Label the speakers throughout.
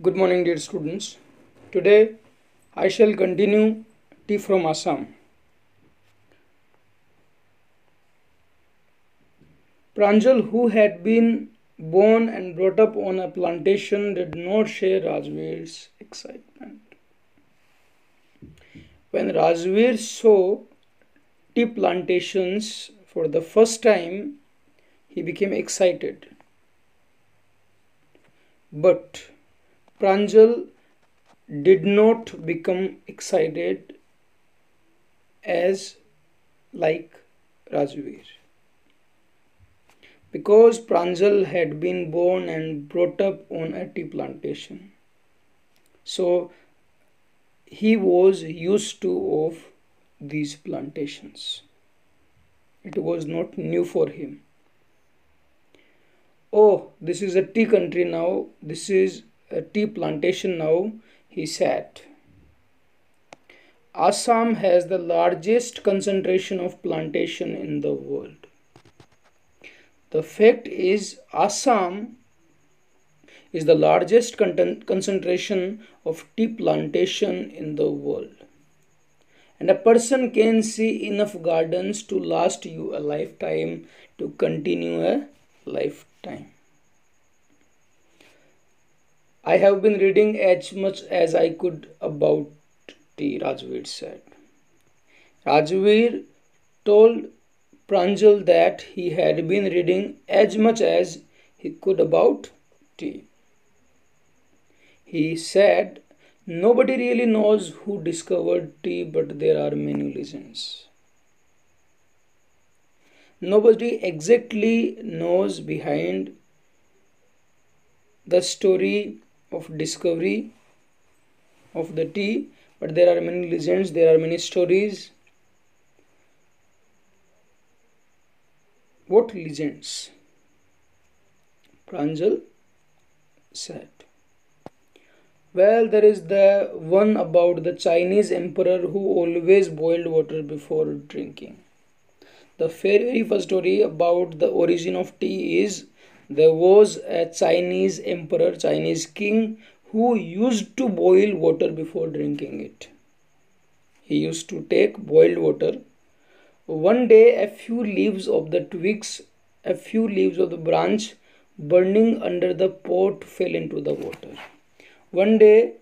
Speaker 1: Good morning, dear students. Today I shall continue tea from Assam. Pranjal, who had been born and brought up on a plantation, did not share Rajvir's excitement. When Rajvir saw tea plantations for the first time, he became excited. But Pranjal did not become excited as like Rajvir. Because Pranjal had been born and brought up on a tea plantation. So he was used to of these plantations. It was not new for him. Oh, this is a tea country now. This is a tea plantation now, he said. Assam has the largest concentration of plantation in the world. The fact is, Assam is the largest concentration of tea plantation in the world. And a person can see enough gardens to last you a lifetime to continue a lifetime. I have been reading as much as I could about tea, Rajveer said. Rajveer told Pranjal that he had been reading as much as he could about tea. He said, Nobody really knows who discovered tea, but there are many legends. Nobody exactly knows behind the story of discovery of the tea, but there are many legends, there are many stories. What legends? Pranjal said. Well, there is the one about the Chinese emperor who always boiled water before drinking. The very first story about the origin of tea is there was a Chinese emperor, Chinese king who used to boil water before drinking it. He used to take boiled water. One day, a few leaves of the twigs, a few leaves of the branch burning under the pot fell into the water one day,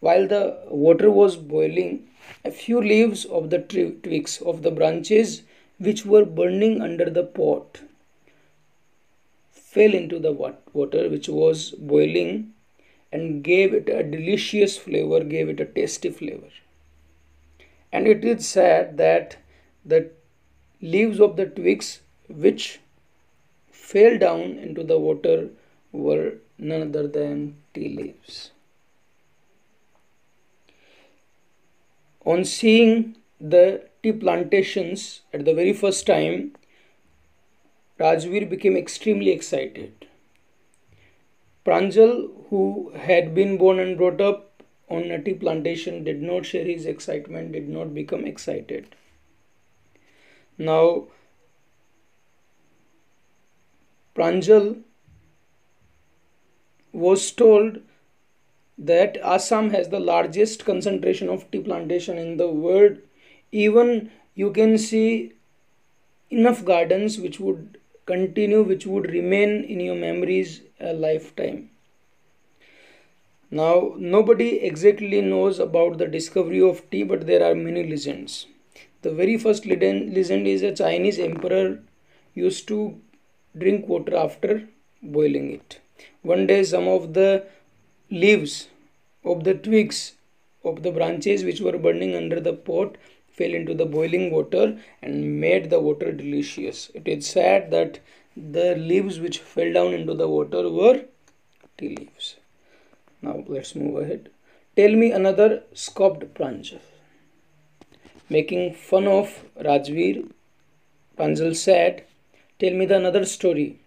Speaker 1: while the water was boiling, a few leaves of the twigs of the branches which were burning under the pot fell into the water which was boiling and gave it a delicious flavor, gave it a tasty flavor. And it is said that the leaves of the twigs which fell down into the water were none other than tea leaves. On seeing the tea plantations at the very first time, Rajveer became extremely excited. Pranjal, who had been born and brought up on a tea plantation, did not share his excitement, did not become excited. Now, Pranjal was told that Assam has the largest concentration of tea plantation in the world. Even you can see enough gardens which would continue, which would remain in your memories a lifetime. Now, nobody exactly knows about the discovery of tea, but there are many legends. The very first legend is a Chinese emperor used to drink water after boiling it. One day, some of the leaves of the twigs of the branches which were burning under the pot fell into the boiling water and made the water delicious. It is said that the leaves which fell down into the water were tea leaves. Now let's move ahead. Tell me another scoffed Pranjal. Making fun of Rajveer, Pranjal said, Tell me the another story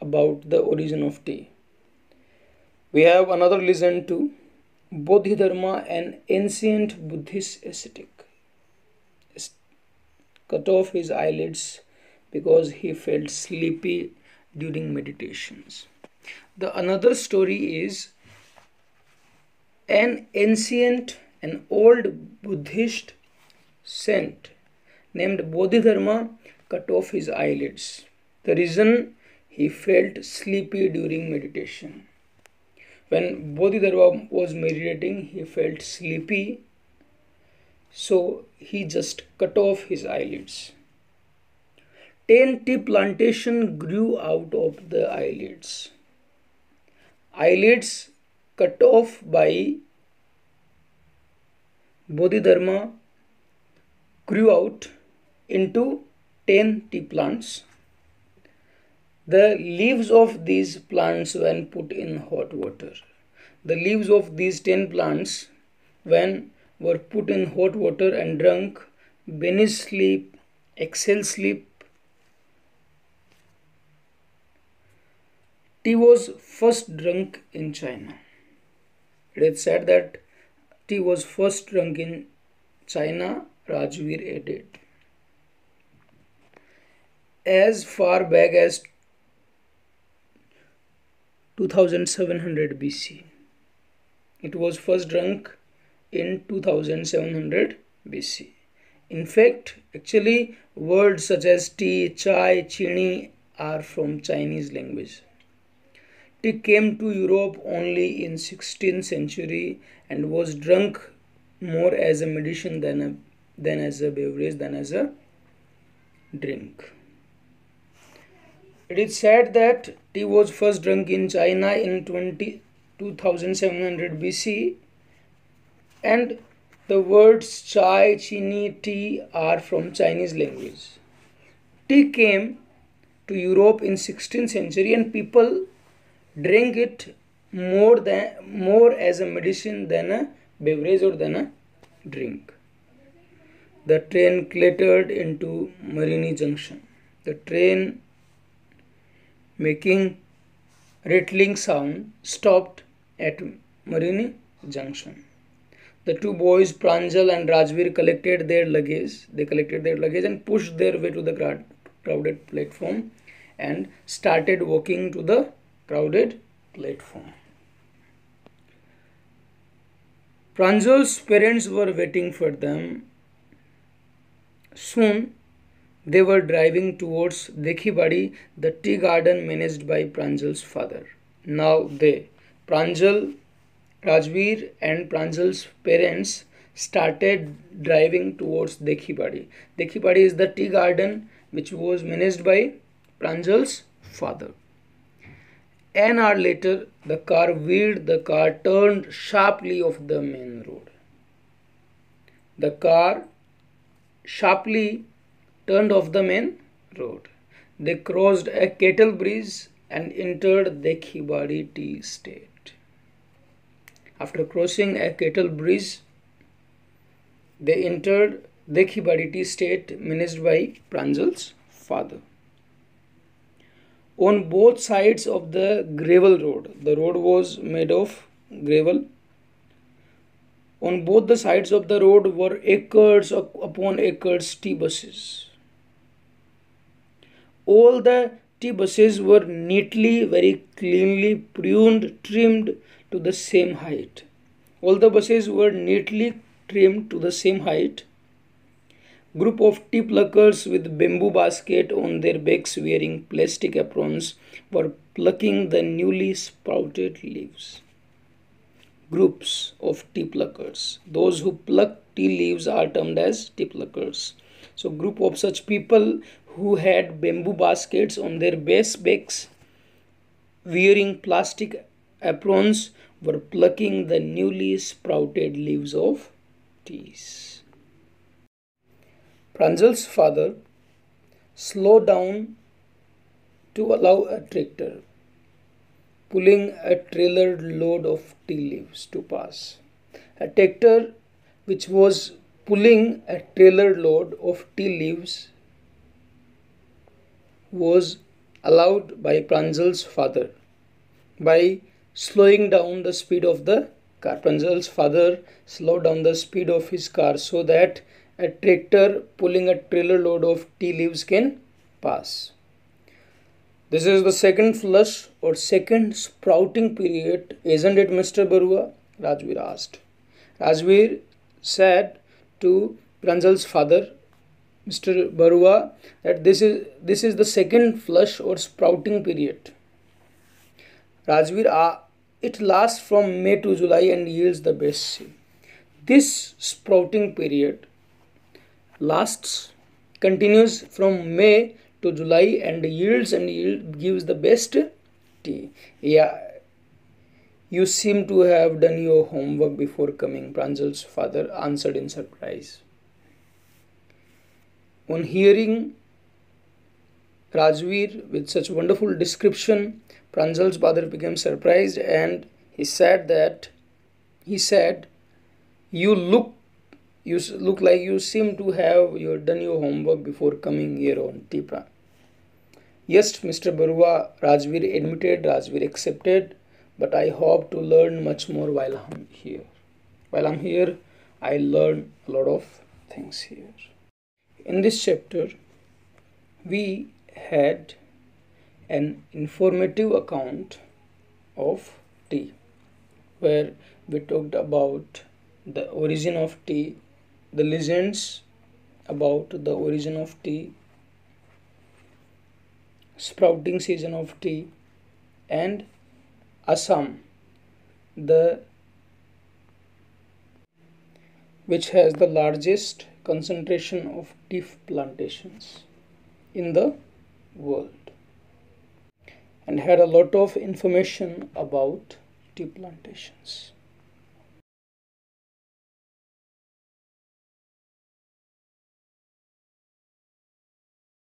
Speaker 1: about the origin of tea. We have another legend to Bodhidharma, an ancient Buddhist ascetic, cut off his eyelids because he felt sleepy during meditations. The another story is an ancient, an old Buddhist saint named Bodhidharma cut off his eyelids. The reason he felt sleepy during meditation. When Bodhidharma was meditating, he felt sleepy, so he just cut off his eyelids. Ten tea plantation grew out of the eyelids. Eyelids cut off by Bodhidharma grew out into 10 tea plants. The leaves of these plants when put in hot water. The leaves of these 10 plants when were put in hot water and drunk, Beneath sleep, exhale sleep. Tea was first drunk in China. It is said that tea was first drunk in China, Rajveer added. As far back as 2700 BC. It was first drunk in 2700 BC. In fact, actually, words such as tea, chai, chini are from Chinese language. Tea came to Europe only in 16th century and was drunk more as a medicine than a than as a beverage than as a drink. It is said that tea was first drunk in China in 20, 2700 BC and the words chai, chini, tea are from Chinese language. Tea came to Europe in 16th century and people drink it more than more as a medicine than a beverage or than a drink. The train clattered into Mariani Junction. The train making rattling sound stopped at Mariani Junction. The two boys, Pranjal and Rajveer, collected their luggage. They collected their luggage and pushed hmm. their way to the crowded platform and started walking to the crowded platform. Pranjal's parents were waiting for them. Soon they were driving towards Dhekiabari, the tea garden managed by Pranjal's father. Now they, Pranjal, Rajveer and Pranjal's parents started driving towards Dhekiabari. Dhekiabari is the tea garden which was managed by Pranjal's father. An hour later, the car veered, the car turned sharply off the main road. The car sharply turned off the main road. They crossed a cattle bridge and entered the Khibadi tea estate. After crossing a cattle bridge, they entered the Khibadi tea estate managed by Pranjal's father on both sides of the gravel road. The road was made of gravel. On both the sides of the road were acres upon acres tea buses. All the tea buses were neatly, very cleanly pruned, trimmed to the same height. All the buses were neatly trimmed to the same height Group of tea pluckers with bamboo basket on their backs wearing plastic aprons were plucking the newly sprouted leaves. Groups of tea pluckers. Those who pluck tea leaves are termed as tea pluckers. So group of such people who had bamboo baskets on their base backs wearing plastic aprons were plucking the newly sprouted leaves of teas. Pranjal's father slowed down to allow a tractor pulling a trailer load of tea leaves to pass. A tractor which was pulling a trailer load of tea leaves was allowed by Pranjal's father by slowing down the speed of the car. Pranjal's father slowed down the speed of his car so that a tractor pulling a trailer load of tea leaves can pass. This is the second flush or second sprouting period, isn't it, Mr. Barua? Rajveer asked. Rajveer said to Pranjal's father, Mr. Barua, that this is this is the second flush or sprouting period. Rajveer, uh, it lasts from May to July and yields the best seed. This sprouting period lasts continues from May to July and yields and yield gives the best tea. Yeah, you seem to have done your homework before coming, Pranjal's father answered in surprise. On hearing Rajveer with such wonderful description, Pranjal's father became surprised and he said that he said, "You look, you look like you seem to have you done your homework before coming here on Tipra." Yes, Mr. Barua, Rajveer admitted. Rajveer accepted, but I hope to learn much more while I'm here. While I'm here, I learn a lot of things here. In this chapter, we had an informative account of tea where we talked about the origin of tea, the legends about the origin of tea, sprouting season of tea, and Assam, the which has the largest concentration of tea plantations in the world and had a lot of information about tea plantations.